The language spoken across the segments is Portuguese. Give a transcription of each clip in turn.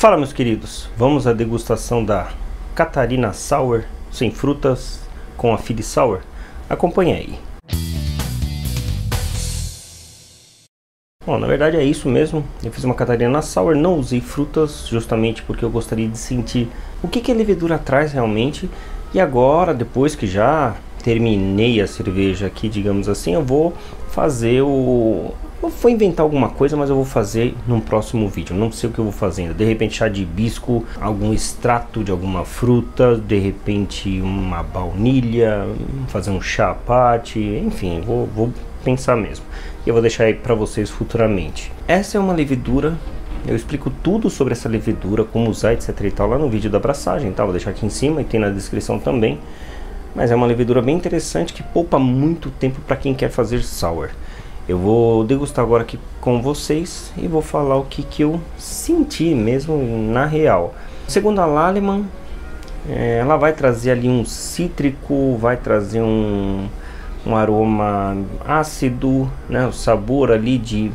Fala meus queridos, vamos à degustação da Catarina Sour sem frutas com a Philly Sour? Acompanhe aí. Bom, na verdade é isso mesmo. Eu fiz uma Catarina Sour, não usei frutas justamente porque eu gostaria de sentir o que, que a levedura traz realmente. E agora, depois que já terminei a cerveja aqui, digamos assim, eu vou fazer o... Eu vou inventar alguma coisa, mas eu vou fazer num próximo vídeo. Não sei o que eu vou fazer ainda. De repente chá de hibisco, algum extrato de alguma fruta, de repente uma baunilha, fazer um chá parte, enfim, vou, vou pensar mesmo. E eu vou deixar aí para vocês futuramente. Essa é uma levedura eu explico tudo sobre essa levedura, como usar, etc e tal, lá no vídeo da abraçagem, tá? Vou deixar aqui em cima e tem na descrição também. Mas é uma levedura bem interessante que poupa muito tempo para quem quer fazer sour. Eu vou degustar agora aqui com vocês e vou falar o que, que eu senti mesmo na real. Segundo a Laleman, é, ela vai trazer ali um cítrico, vai trazer um, um aroma ácido, né, o sabor ali de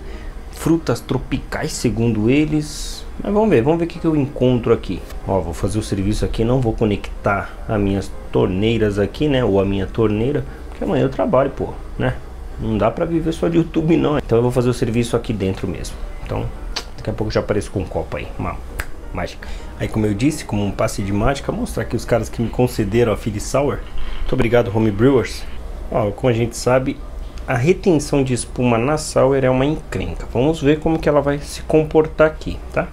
frutas tropicais segundo eles. Mas vamos ver, vamos ver o que, que eu encontro aqui. Ó, vou fazer o serviço aqui, não vou conectar as minhas torneiras aqui, né? Ou a minha torneira, porque amanhã eu trabalho, pô, né? Não dá pra viver só de YouTube não. Então eu vou fazer o serviço aqui dentro mesmo. Então, daqui a pouco já apareço com um copo aí, uma mágica. Aí como eu disse, como um passe de mágica, mostrar aqui os caras que me concederam a Philly Sour. Muito obrigado, Home Brewers. Ó, como a gente sabe, a retenção de espuma na sour é uma encrenca. Vamos ver como que ela vai se comportar aqui, tá?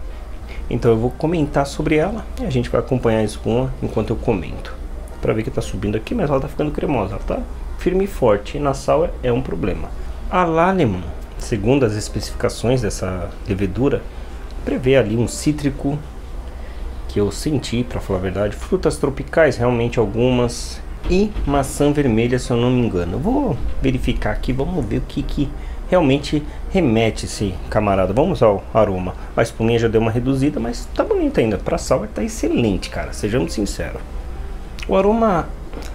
Então eu vou comentar sobre ela e a gente vai acompanhar a espuma enquanto eu comento. Para ver que está subindo aqui, mas ela está ficando cremosa, tá firme e forte. E na sal é um problema. A Laleman, segundo as especificações dessa levedura, prevê ali um cítrico que eu senti, para falar a verdade, frutas tropicais, realmente algumas, e maçã vermelha, se eu não me engano. Eu vou verificar aqui, vamos ver o que que realmente remete esse camarada. Vamos ao aroma. A espuminha já deu uma reduzida, mas tá bonita ainda. Para sal tá excelente, cara. Sejamos sinceros. O aroma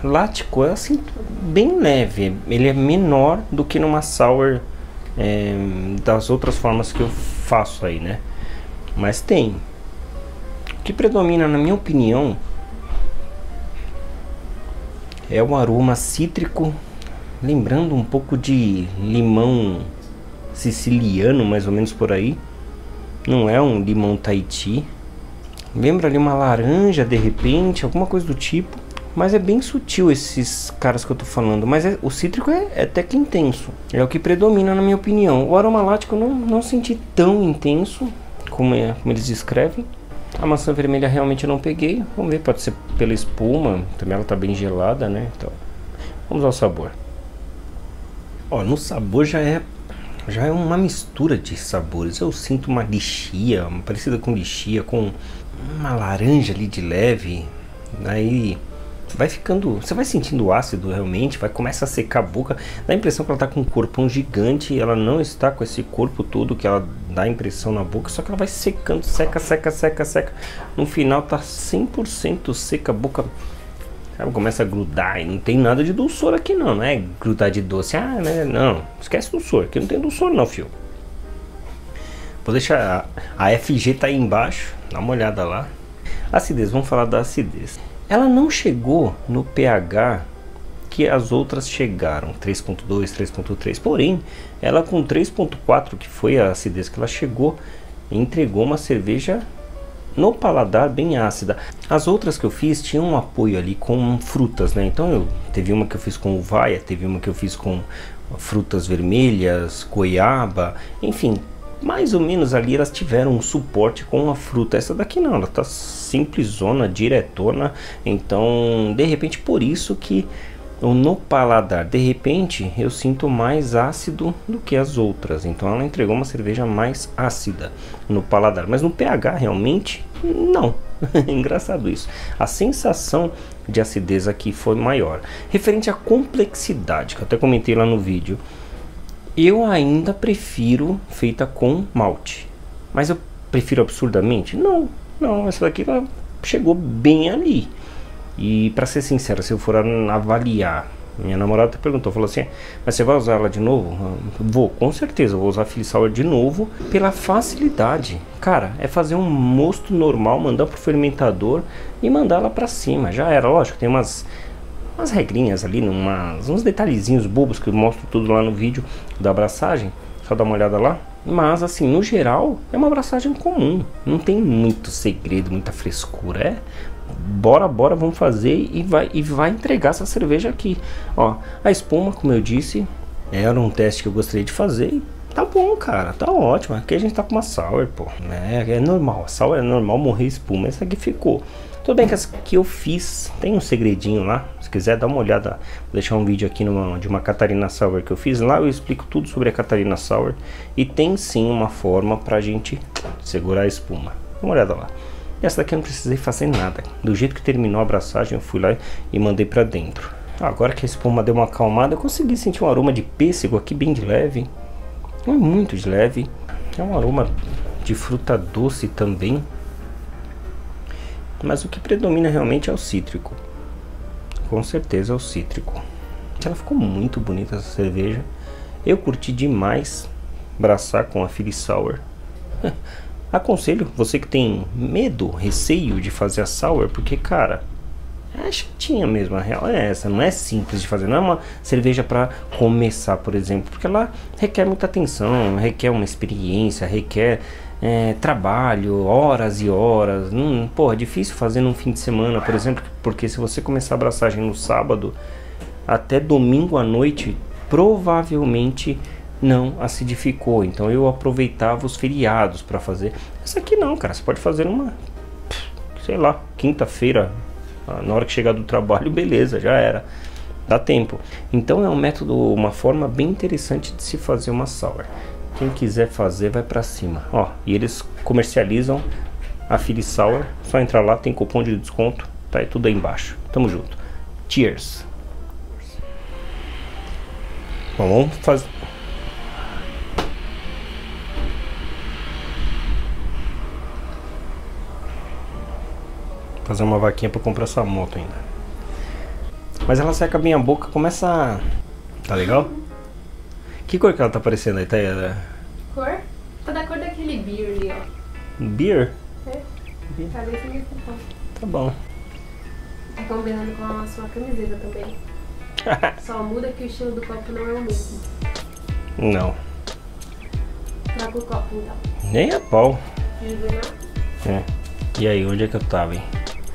lático é assim bem leve. Ele é menor do que numa sour é, das outras formas que eu faço aí, né? Mas tem. O que predomina, na minha opinião, é o aroma cítrico lembrando um pouco de limão siciliano, mais ou menos por aí. Não é um limão Tahiti. Lembra ali uma laranja de repente, alguma coisa do tipo. Mas é bem sutil esses caras que eu tô falando. Mas é, o cítrico é, é, até que intenso. É o que predomina na minha opinião. O aromalático eu não, não senti tão intenso como, é, como eles descrevem. A maçã vermelha realmente eu não peguei. Vamos ver, pode ser pela espuma. Também ela tá bem gelada, né? Então, vamos ao sabor. Ó, no sabor já é já é uma mistura de sabores. Eu sinto uma lixia, parecida com lixia, com uma laranja ali de leve. Aí vai ficando, você vai sentindo ácido realmente, vai começa a secar a boca. Dá a impressão que ela está com um corpão gigante, ela não está com esse corpo todo que ela dá a impressão na boca, só que ela vai secando, seca, seca, seca, seca. No final tá 100% seca a boca Sabe, começa a grudar e não tem nada de dulçor aqui não, não é grudar de doce. Ah, né? Não, esquece dulçor, aqui não tem dulçor não, fio. Vou deixar, a, a FG tá aí embaixo, dá uma olhada lá. Acidez, vamos falar da acidez. Ela não chegou no pH que as outras chegaram, 3.2, 3.3. Porém, ela com 3.4, que foi a acidez que ela chegou, entregou uma cerveja no paladar bem ácida. As outras que eu fiz tinham um apoio ali com frutas, né? Então eu teve uma que eu fiz com uvaia, teve uma que eu fiz com frutas vermelhas, goiaba, enfim, mais ou menos ali elas tiveram um suporte com a fruta. Essa daqui não, ela tá simplesona, diretona. Então, de repente por isso que no paladar, de repente eu sinto mais ácido do que as outras. Então ela entregou uma cerveja mais ácida no paladar, mas no pH realmente não. Engraçado isso. A sensação de acidez aqui foi maior. Referente à complexidade, que eu até comentei lá no vídeo, eu ainda prefiro feita com malte. Mas eu prefiro absurdamente? Não, não. Essa daqui ela chegou bem ali. E para ser sincero, se eu for avaliar Minha namorada perguntou, falou assim, mas você vai usar ela de novo? Vou, com certeza, vou usar a Sour de novo pela facilidade. Cara, é fazer um mosto normal, mandar pro fermentador e mandar ela pra cima. Já era, lógico, tem umas umas regrinhas ali, umas, uns detalhezinhos bobos que eu mostro tudo lá no vídeo da abraçagem. Só dá uma olhada lá. Mas assim, no geral, é uma abraçagem comum. Não tem muito segredo, muita frescura. É bora, bora, vamos fazer e vai, e vai entregar essa cerveja aqui. Ó, a espuma, como eu disse, era um teste que eu gostaria de fazer e tá bom, cara, tá ótimo. Aqui a gente tá com uma sour, pô. É, é normal, a sour é normal morrer espuma. Essa aqui ficou. Tudo bem que essa que eu fiz tem um segredinho lá. Se quiser dar uma olhada, vou deixar um vídeo aqui numa, de uma Catarina Sour que eu fiz. Lá eu explico tudo sobre a Catarina Sour. E tem sim uma forma pra gente segurar a espuma. Dá uma olhada lá. Essa daqui eu não precisei fazer nada. Do jeito que terminou a abraçagem, eu fui lá e mandei pra dentro. Agora que a espuma deu uma acalmada, eu consegui sentir um aroma de pêssego aqui bem de leve. Não é muito de leve. É um aroma de fruta doce também. Mas o que predomina realmente é o cítrico. Com certeza é o cítrico. Ela ficou muito bonita essa cerveja. Eu curti demais braçar com a Philly Sour. Aconselho você que tem medo, receio de fazer a sour, porque cara, é chatinha mesmo, a real é essa, não é simples de fazer, não é uma cerveja para começar, por exemplo, porque ela requer muita atenção, requer uma experiência, requer é, trabalho, horas e horas. Hum, pô, é difícil fazer num fim de semana, por exemplo, porque se você começar a abraçagem no sábado, até domingo à noite, provavelmente não acidificou. Então eu aproveitava os feriados para fazer. Essa aqui não, cara, você pode fazer numa, sei lá, quinta-feira, na hora que chegar do trabalho, beleza, já era. Dá tempo. Então é um método, uma forma bem interessante de se fazer uma sour. Quem quiser fazer, vai para cima. Ó, e eles comercializam a Philly Sour. Só entrar lá, tem cupom de desconto. Tá aí tudo aí embaixo. Tamo junto. Cheers. Bom, vamos fazer... Fazer uma vaquinha pra comprar essa moto ainda. Mas ela seca bem a boca, começa. Tá legal? Que cor que ela tá parecendo aí, aí? Cor? Tá da cor daquele beer ali, ó. Beer? É. Beer. Tá desse. Tá bom. Tá combinando com a sua camiseta também. Só muda que o estilo do copo não é o mesmo. Não. Troca o copo então. Nem a pau. Juvenal? É. E aí, onde é que eu tava, hein?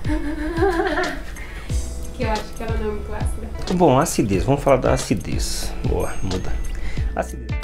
que eu acho que ela não é muito ácida. Bom, acidez. Vamos falar da acidez. Boa, muda. Assim acidente.